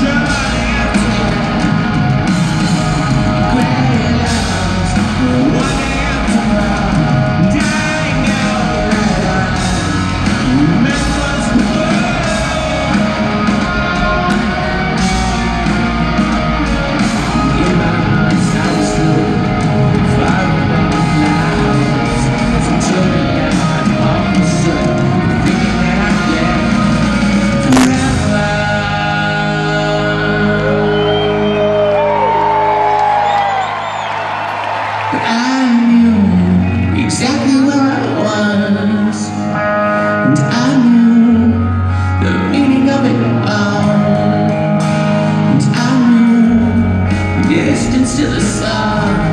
When I'm distance to the sun.